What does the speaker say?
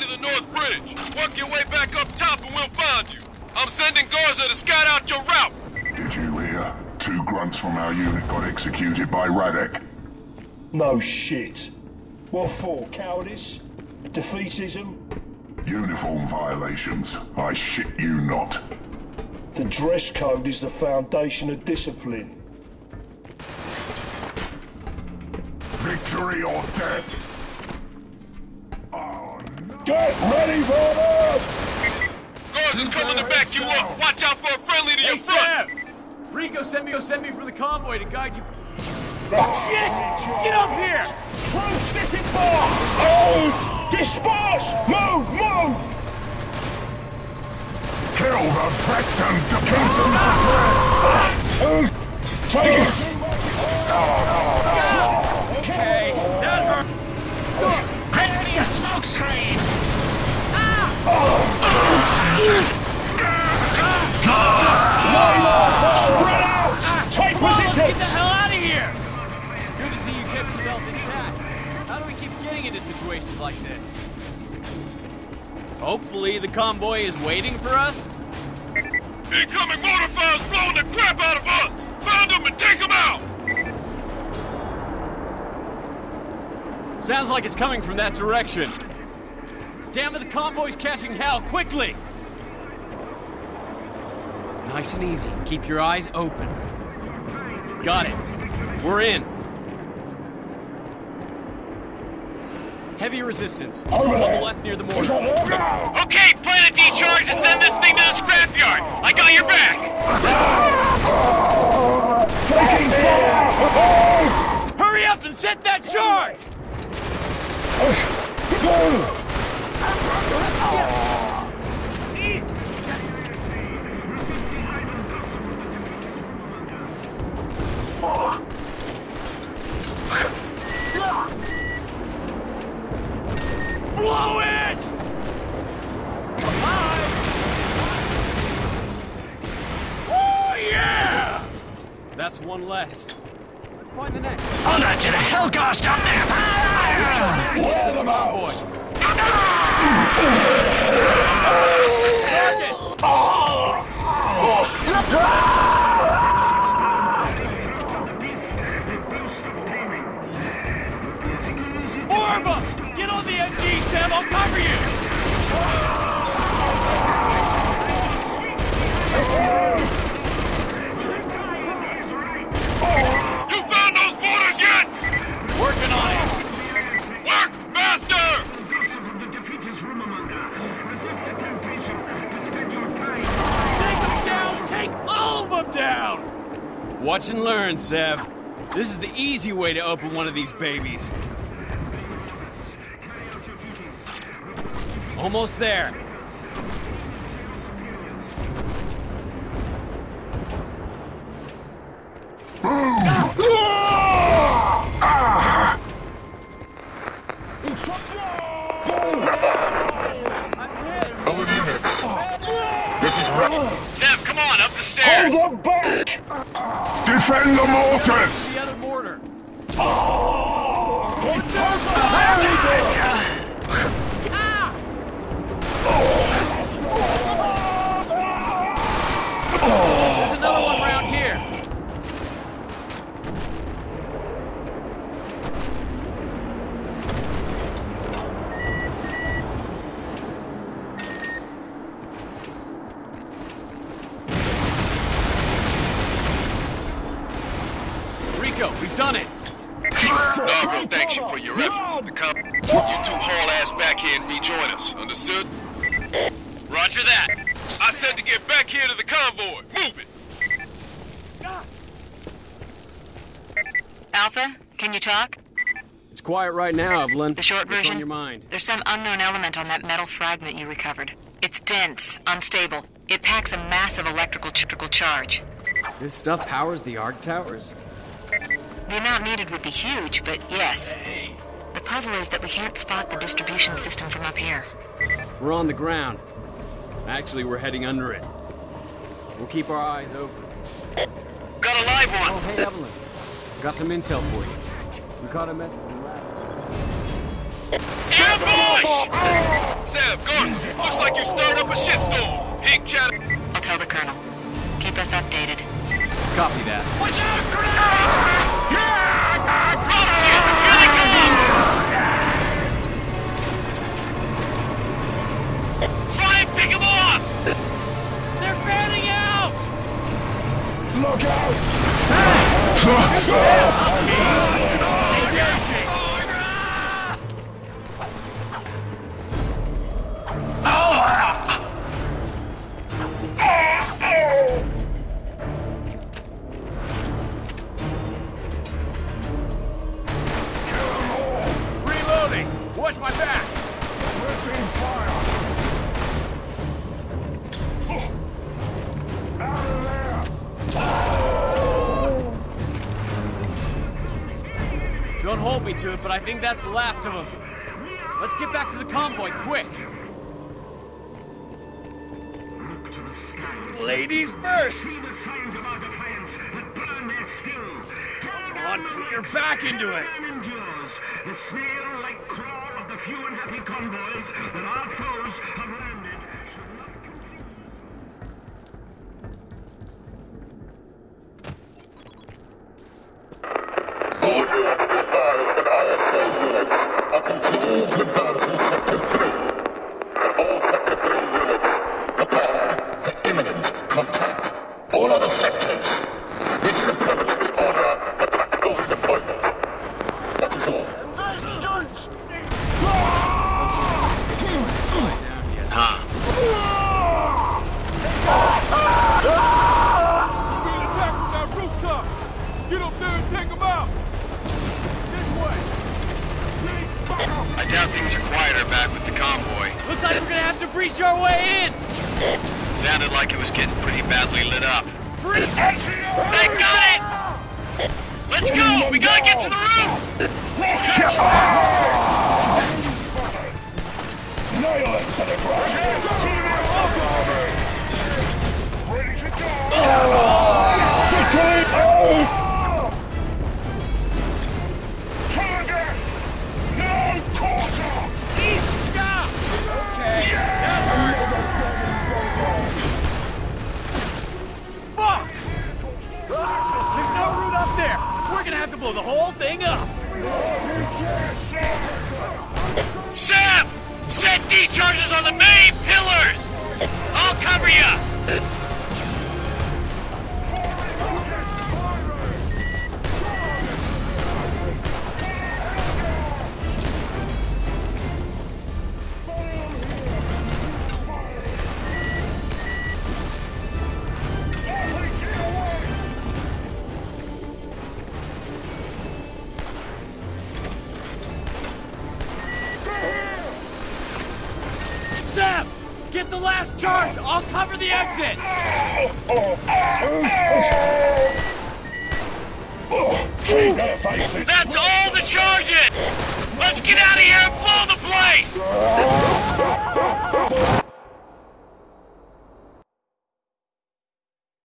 way to the North Bridge. Work your way back up top and we'll find you. I'm sending Garza to scout out your route. Did you hear? Two grunts from our unit got executed by Radec. No shit. What for? Cowardice? Defeatism? Uniform violations. I shit you not. The dress code is the foundation of discipline. Victory or death? Oh, no. Get ready for this! Garza's coming to back you up. Watch out for a friendly to your Hey, front. Sam! Rico sent me, sent me for the convoy to guide you. Shit! Get up here! Troops disembark! Oh! Disperse! Move! Move! Kill the victim to keep them suppressed! Ah! Take it! Okay, Spread out! Come get the hell out of here! Good to see you kept yourself intact. How do we keep getting into situations like this? Hopefully the convoy is waiting for us. Incoming fire's blowing the crap out of us. Find them and take them out. Sounds like it's coming from that direction. Damn it, the convoy's catching hell, quickly! Nice and easy. Keep your eyes open. Got it. We're in. Heavy resistance. Over On the left near the Is mortar. Okay, plan a decharge and send this thing to the scrapyard. I got your back. Taking fire! Hurry up and set that charge! Blow it! Oh yeah! That's Oh, one less. Find the next. Honor to the Helghast up there! Wear them out! Boy. Them! Get on the MG, Sam! I'll cover! You Watch and learn, Sev. This is the easy way to open one of these babies. Almost there. I'm hit. All units. This is Red. Sev, come on, up the stairs. Hold them back! Defend the mortars! The other mortar. Oh! There's your efforts. The com- you two haul ass back here and rejoin us. Understood? Roger that. I said to get back here to the convoy. Move it. Alpha, can you talk? It's quiet right now, Evelyn. The short What's version? on your mind? There's some unknown element on that metal fragment you recovered. It's dense, unstable. It packs a massive electrical electrical charge. This stuff powers the Arc Towers. The amount needed would be huge, but yes. The puzzle is that we can't spot the distribution system from up here. We're on the ground. Actually, we're heading under it. We'll keep our eyes open. Got a live one. Oh, hey, Evelyn. Got some intel for you. We caught a message from Rav. Ambush! Sev, Garza, looks like you stirred up a shitstorm. Hig chat. I'll tell the colonel. Keep us updated. Copy that. Watch out, grenade! Me to it, but I think that's the last of them. Let's get back to the convoy, quick! Ladies first! On, put your back into it! the snail-like crawl of the few and happy convoys that our foes have landed. should not All units be advised that ISA units are advance in Sector 3. All Sector 3 units, prepare for imminent contact. All other sectors, this is a preparatory have to breach our way in! Sounded like it was getting pretty badly lit up. Breach! They got it! Let's go! We gotta get to the roof! Nail it to To blow the whole thing up! Sam! Set D charges on the main pillars! I'll cover you! Get the last charge! I'll cover the exit! That's all the charges! Let's get out of here and blow the place!